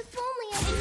If only I